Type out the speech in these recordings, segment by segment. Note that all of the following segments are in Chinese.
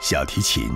小提琴。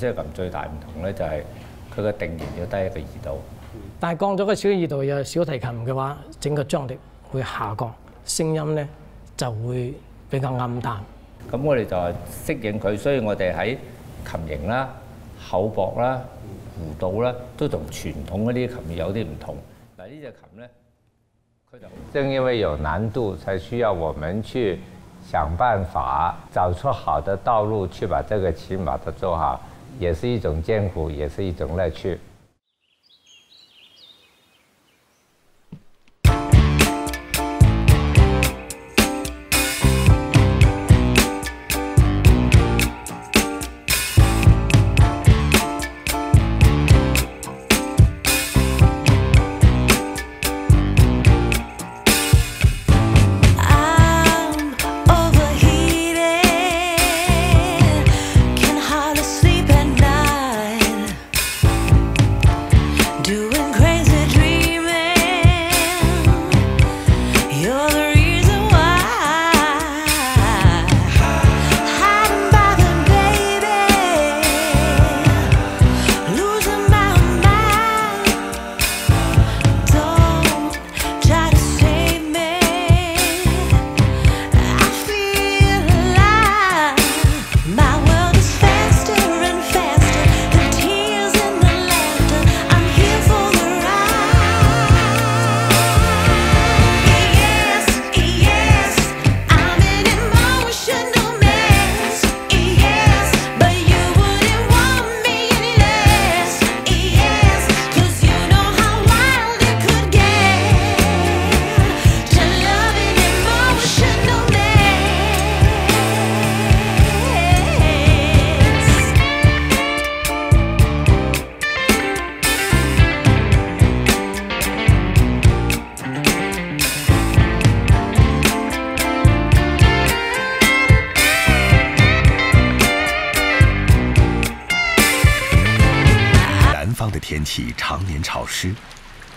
即係琴最大唔同咧，就係佢嘅定弦要低一個二度。但係降咗個小二度有小提琴嘅話，整個張力會下降，聲音咧就會比較暗淡。咁我哋就係適應佢，所以我哋喺琴型啦、厚薄啦、弧度啦，都同傳統嗰啲琴有啲唔同。嗱呢隻琴咧，佢就正因為有難度，才需要我們去想辦法找出好的道路，去把這個琴把它做好。也是一种艰苦，也是一种乐趣。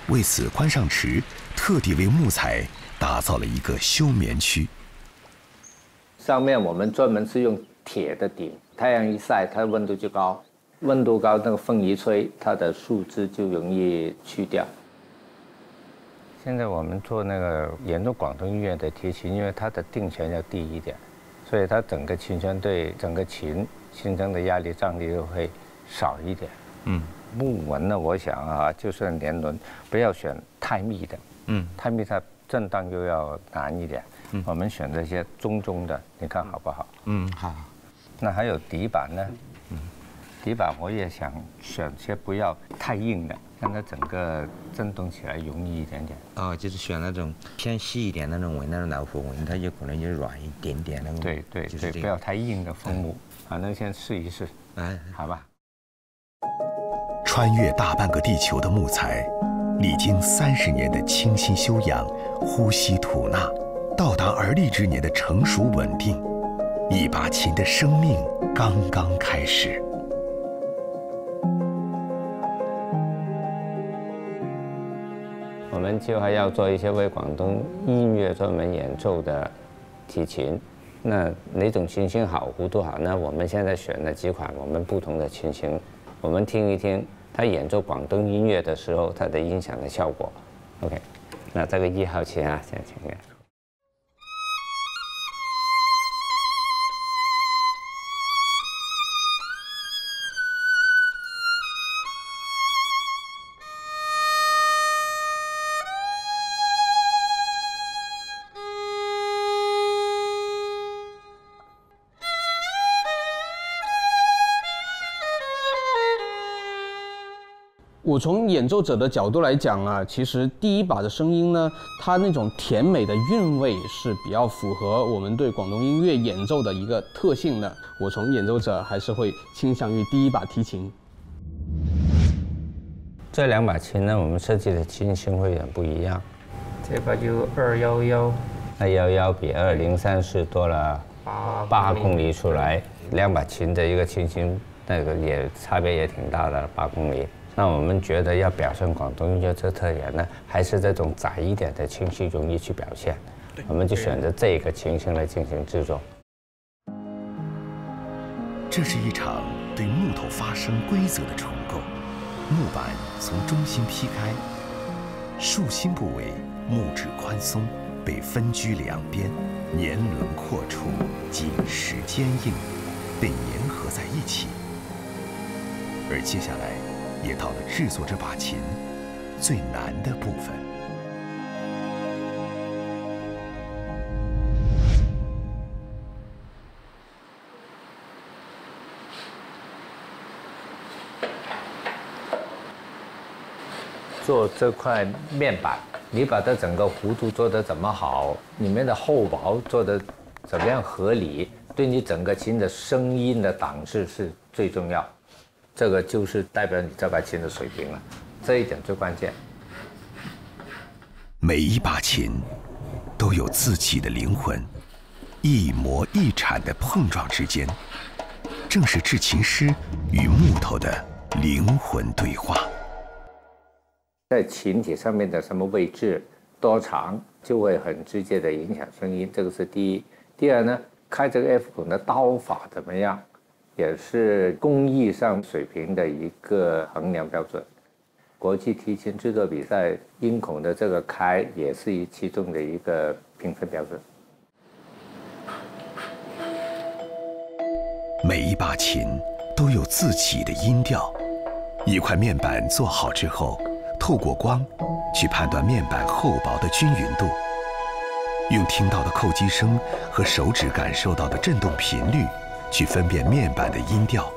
为此关上池特地为木材打造了一个休眠区。上面我们专门是用铁的顶，太阳一晒，它温度就高。温度高，那个风一吹，它的树枝就容易去掉。现在我们做那个演奏广东音乐的提琴，因为它的定弦要低一点，所以它整个琴弦对整个琴形成的压力张力就会少一点。嗯，木纹呢，我想啊，就算年轮，不要选太密的。嗯，太密它震荡又要难一点。嗯，我们选这些中中的，你看好不好？嗯，好。那还有底板呢？嗯，底板我也想选些不要太硬的。让它整个震动起来容易一点点。哦，就是选那种偏细一点的那种纹，那种老虎纹，它有可能就软一点点那种。对对对，不要太硬的枫木。反正先试一试，哎，好吧。穿越大半个地球的木材，历经三十年的清新修养、呼吸吐纳，到达而立之年的成熟稳定，一把琴的生命刚刚开始。我们就还要做一些为广东音乐专门演奏的提琴，那哪种琴型好，弧度好？那我们现在选了几款我们不同的琴型，我们听一听他演奏广东音乐的时候他的音响的效果。OK，那这个一号琴啊，现在请看。我从演奏者的角度来讲啊，其实第一把的声音呢，它那种甜美的韵味是比较符合我们对广东音乐演奏的一个特性的。我从演奏者还是会倾向于第一把提琴。这两把琴呢，我们设计的琴型会有点不一样。这把就二幺幺，二幺幺比二零三是多了八八公里出来。两把琴的一个琴型，那个也差别也挺大的，八公里。那我们觉得要表现广东音乐这特点呢，还是这种窄一点的清晰容易去表现，我们就选择这个情形来进行制作。这是一场对木头发声规则的重构，木板从中心劈开，树心部位木质宽松，被分居两边，年轮阔处紧实坚硬，被粘合在一起，而接下来。也到了制作这把琴最难的部分。做这块面板，你把它整个弧度做得怎么好，里面的厚薄做得怎么样合理，对你整个琴的声音的档次是最重要。这个就是代表你这把琴的水平了，这一点最关键。每一把琴都有自己的灵魂，一磨一铲的碰撞之间，正是制琴师与木头的灵魂对话。在琴体上面的什么位置、多长，就会很直接的影响声音，这个是第一。第二呢，开这个 F 孔的刀法怎么样？也是工艺上水平的一个衡量标准。国际提琴制作比赛音孔的这个开也是一其中的一个评分标准。每一把琴都有自己的音调。一块面板做好之后，透过光去判断面板厚薄的均匀度，用听到的叩击声和手指感受到的振动频率。去分辨面板的音调，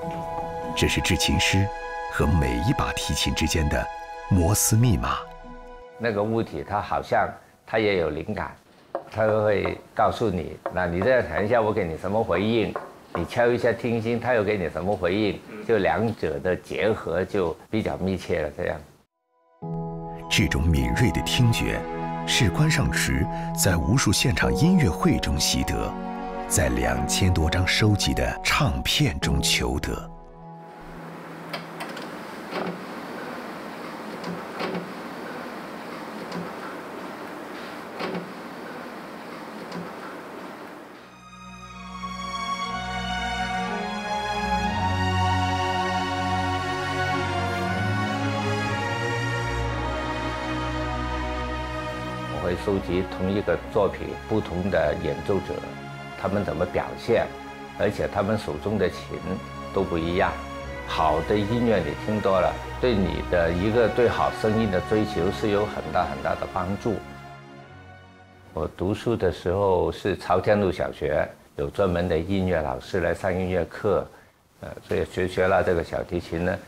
这是制琴师和每一把提琴之间的摩斯密码。那个物体它好像它也有灵感，它会告诉你，那你这样弹一下，我给你什么回应？你敲一下听心，它又给你什么回应？就两者的结合就比较密切了。这样，这种敏锐的听觉，是关尚池在无数现场音乐会中习得。在两千多张收集的唱片中求得。我会收集同一个作品不同的演奏者。他们怎么表现，而且他们手中的琴都不一样。好的音乐你听多了，对你的一个对好声音的追求是有很大很大的帮助。我读书的时候是朝天路小学，有专门的音乐老师来上音乐课，呃，所以学学了这个小提琴呢。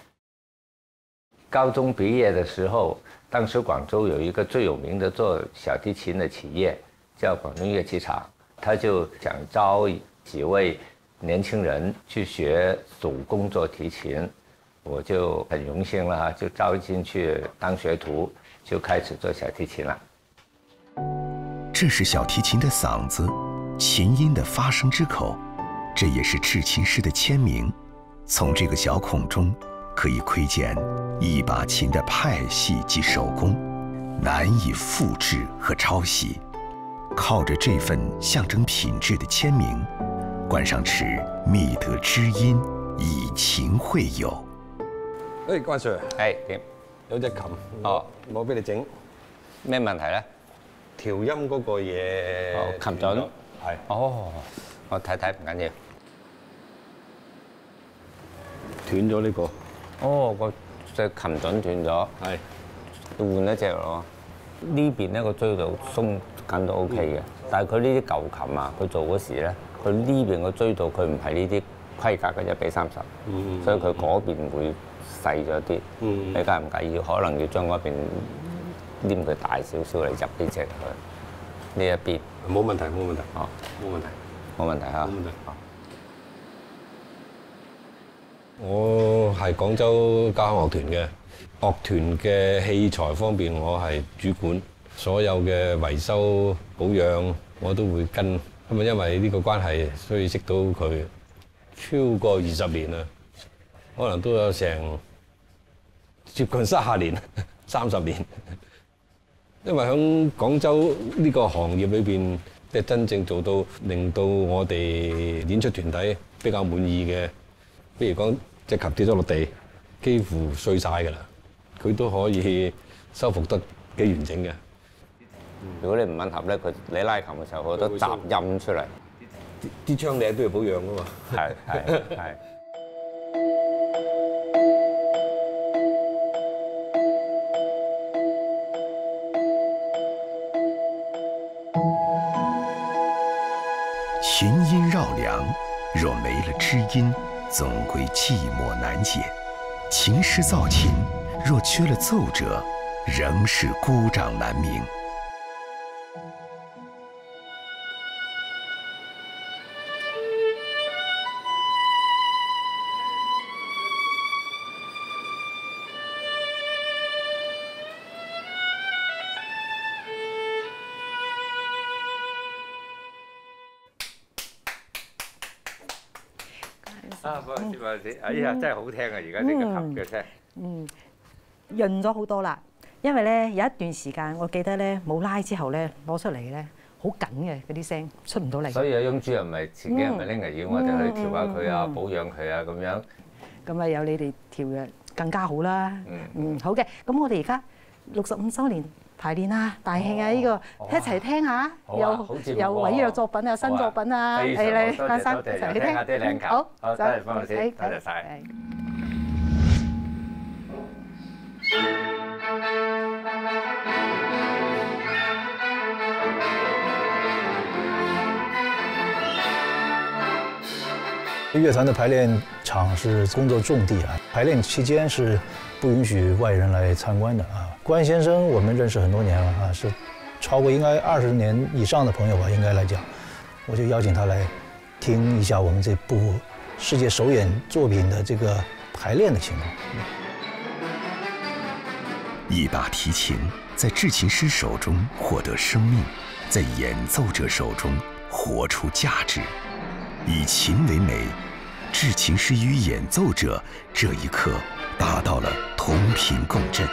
高中毕业的时候，当时广州有一个最有名的做小提琴的企业，叫广东乐器厂，他就想招几位年轻人去学手工做提琴，我就很荣幸了哈，就招进去当学徒，就开始做小提琴了。这是小提琴的嗓子，琴音的发声之口，这也是制琴师的签名。从这个小孔中。可以窥见一把琴的派系及手工，难以复制和抄袭。靠着这份象征品质的签名，关上池觅得知音，以情会友。誒，關 Sir，係點？有隻琴，哦，我俾你整。咩問題咧？調音嗰個嘢。哦，琴準。係。哦，我睇睇唔緊要。斷咗呢個。哦，個隻琴準斷咗，係要換一隻咯。呢邊咧個追到鬆緊都 OK 嘅，但係佢呢啲舊琴啊，佢做嗰時咧，佢呢邊個追到佢唔係呢啲規格嘅一比三十，所以佢嗰邊會細咗啲。你介唔介意？可能要將嗰邊黏佢大少少嚟入呢只佢呢一邊。冇問題，冇問題。哦，冇問題，冇問題嚇。冇問題。我係廣州交響樂團嘅，樂團嘅器材方面我係主管，所有嘅維修保養我都會跟。咁啊，因為呢個關係，所以識到佢超過二十年啦，可能都有成接近三十年、三十年。因為喺廣州呢個行業裏邊，即係真正做到令到我哋演出團體比較滿意嘅。譬如講隻琴跌咗落地，幾乎碎晒㗎啦，佢都可以修復得幾完整嘅。如果你唔吻合咧，佢你拉琴嘅時候好多雜音出嚟。啲窗你都要保養噶嘛。係係 係。琴音绕梁，若没了知音。总归寂寞难解，琴师造琴，若缺了奏者，仍是孤掌难鸣。哎呀，真係好聽啊！而家呢個琴嘅聲，嗯，潤咗好多啦。因為咧有一段時間，我記得咧冇拉之後咧攞出嚟咧好緊嘅嗰啲聲出唔到嚟。所以阿翁主任咪前幾日咪拎嚟要我哋去調下佢啊，保養佢啊咁樣。咁啊有你哋調嘅更加好啦。嗯，好嘅。咁我哋而家六十五週年排練啊，大慶啊！呢個一齊聽下，有有委約作品啊，新作品啊，係嚟，阿生一齊去聽下啲靚琴。好，多謝方老師，多謝晒。乐团的排练场是工作重地啊，排练期间是不允许外人来参观的啊。关先生，我们认识很多年了啊，是超过应该二十年以上的朋友吧，应该来讲，我就邀请他来听一下我们这部世界首演作品的这个排练的情况。一把提琴在制琴师手中获得生命，在演奏者手中活出价值，以琴为媒，制琴师与演奏者这一刻达到了同频共振。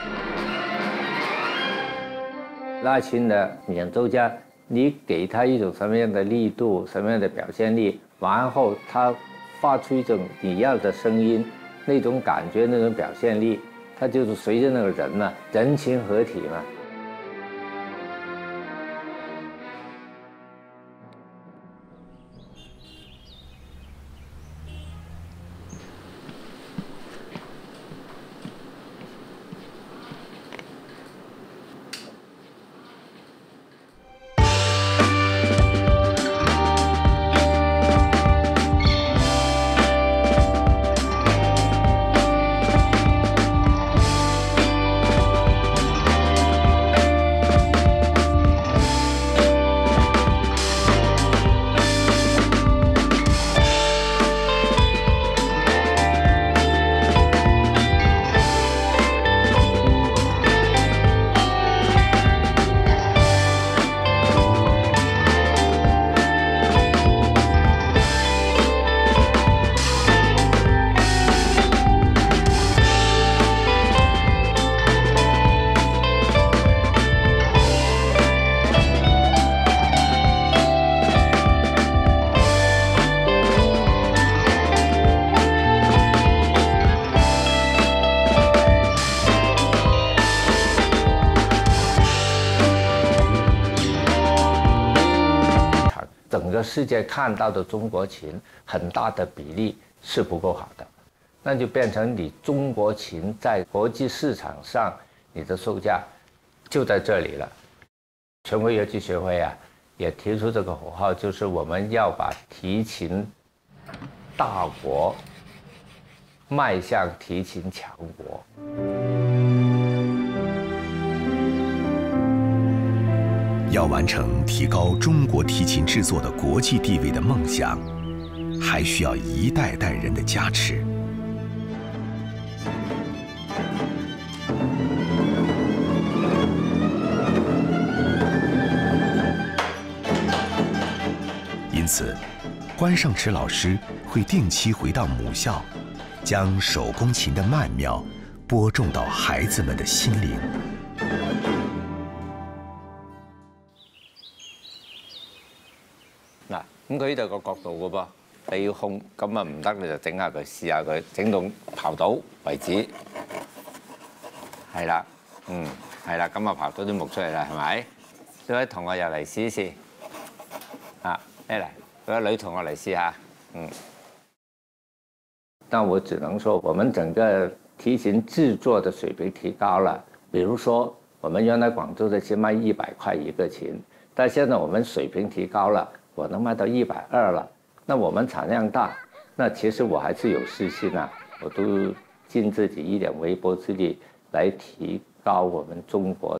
拉琴的演奏家，你给他一种什么样的力度，什么样的表现力，然后他发出一种你要的声音，那种感觉，那种表现力，他就是随着那个人嘛，人情合体嘛。世界看到的中国琴很大的比例是不够好的，那就变成你中国琴在国际市场上你的售价就在这里了。全国乐器协会啊也提出这个口号，就是我们要把提琴大国迈向提琴强国。要完成提高中国提琴制作的国际地位的梦想，还需要一代代人的加持。因此，关尚池老师会定期回到母校，将手工琴的曼妙播种到孩子们的心灵。佢呢度個角度嘅噃，你要控，咁啊唔得，你就整下佢，試下佢，整到刨到為止。係啦，嗯，係啦，咁啊刨到啲木出嚟啦，係咪？各位同學又嚟試一試。啊，嚟嚟，各位女同學嚟試下，嗯。但我只能說，我們整個提琴製作的水平提高了。比如說，我們原來廣州的琴賣一百塊一個琴，但現在我們水平提高了，我能卖到一百二了。那我们产量大，那其实我还是有私心啊，我都尽自己一点微薄之力来提高我们中国。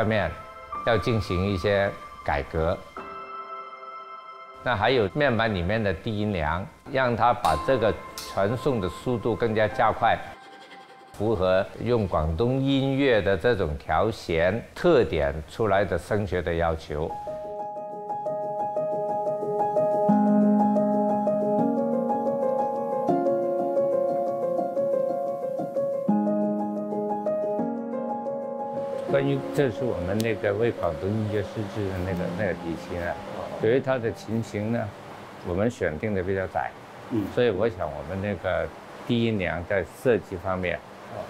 下面要进行一些改革。那还有面板里面的低音梁，让它把这个传送的速度更加加快，符合用广东音乐的这种调弦特点出来的声学的要求。關於這是我们那个为广东音樂師製的那个那個提琴啊，由于它的琴型呢，我们选定的比较窄，嗯，所以我想我们那个低音梁在设计方面，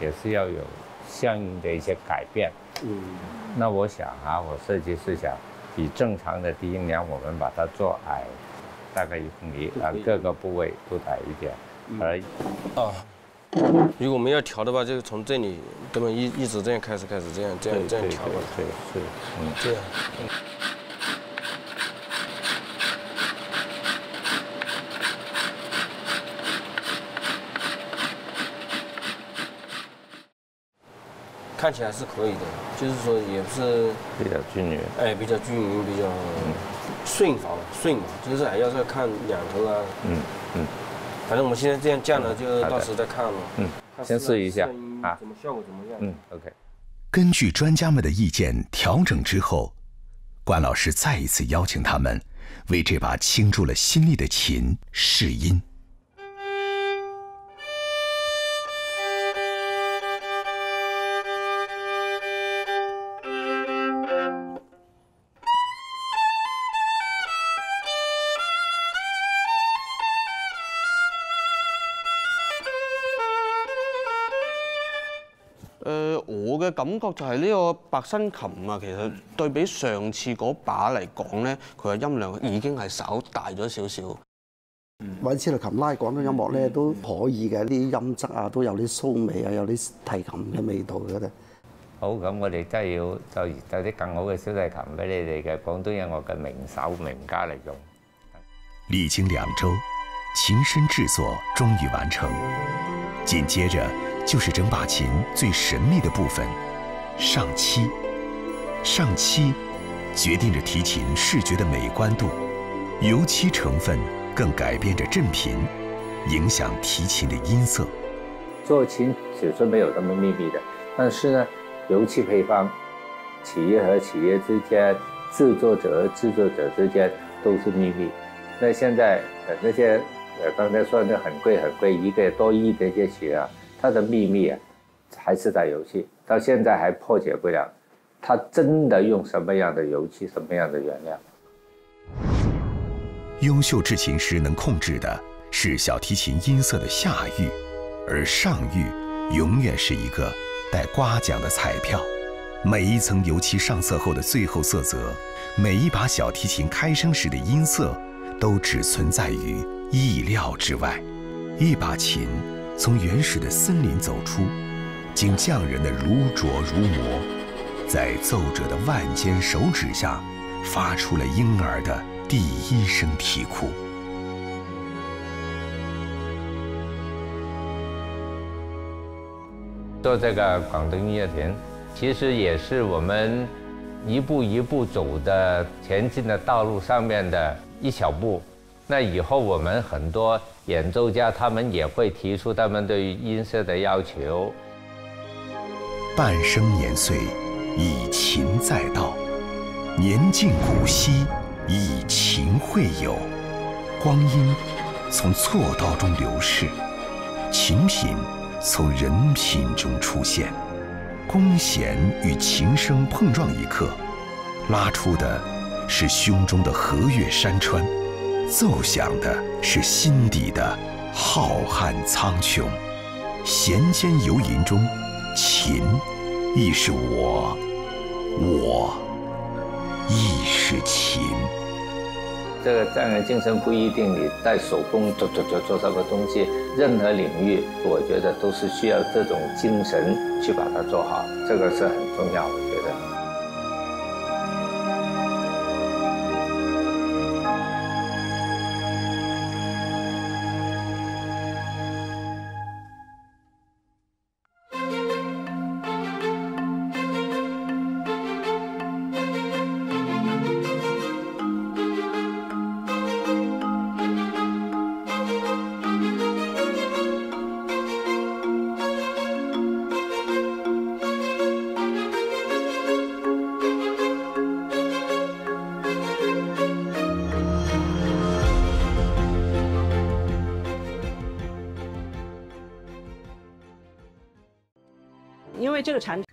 也是要有相应的一些改变，嗯，那我想啊，我设计是想比正常的低音梁，我们把它做矮，大概一公里啊，各个部位都矮一点而。如果我们要调的话，就是从这里，这么一一直这样开始，开始这样，这样这样调吧。对，是，嗯，这样。看起来是可以的，就是说也是比较均匀，哎，比较均匀，比较顺滑，顺滑，就是还要再看两头啊。嗯嗯。反正我们现在这样降了，就到时再看了。嗯，先试一下啊，怎么效果怎么样？嗯，OK。根据专家们的意见调整之后，关老师再一次邀请他们为这把倾注了心力的琴试音。誒，我嘅感覺就係呢個白新琴啊，其實對比上次嗰把嚟講咧，佢嘅音量已經係稍大咗少少。揾此類琴拉廣東音樂咧都可以嘅，啲音質啊都有啲蘇味啊，有啲提琴嘅味道嘅。好，咁我哋真係要就就啲更好嘅小提琴俾你哋嘅廣東音樂嘅名手名家嚟用。歷經兩週，琴身製作終於完成，緊接着就是整把琴最神秘的部分——上漆。上漆决定着提琴视觉的美观度，油漆成分更改变着振频，影响提琴的音色。做琴尺寸没有那么秘密的，但是呢，油漆配方，企业和企业之间，制作者和制作者之间都是秘密。那现在呃那些呃刚才说的很贵很贵，一个多亿的这些琴啊，它的秘密啊，还是在油漆，到现在还破解不了，它真的用什么样的油漆，什么样的原料。优秀制琴师能控制的是小提琴音色的下域，而上域永远是一个带刮奖的彩票。每一层油漆上色后的最后色泽，每一把小提琴开声时的音色，都只存在于意料之外。一把琴从原始的森林走出，经匠人的如琢如磨，在奏者的萬間手指下，发出了婴儿的第一声啼哭。做这个广东音樂田，其实也是我们一步一步走的前进的道路上面的一小步。那以后我们很多演奏家，他们也会提出他们对于音色的要求。半生年岁，以琴载道；年近古稀，以琴会友。光陰從銼刀中流逝，琴品从人品中出现。弓弦与琴声碰撞一刻，拉出的是胸中的河岳山川，奏响的是心底的浩瀚苍穹。弦间游吟中，琴亦是我，我亦是琴。这个匠人精神不一定你带手工做做做做这个东西，任何领域，我觉得都是需要这种精神去把它做好，这个是很重要，的覺得。因為這個產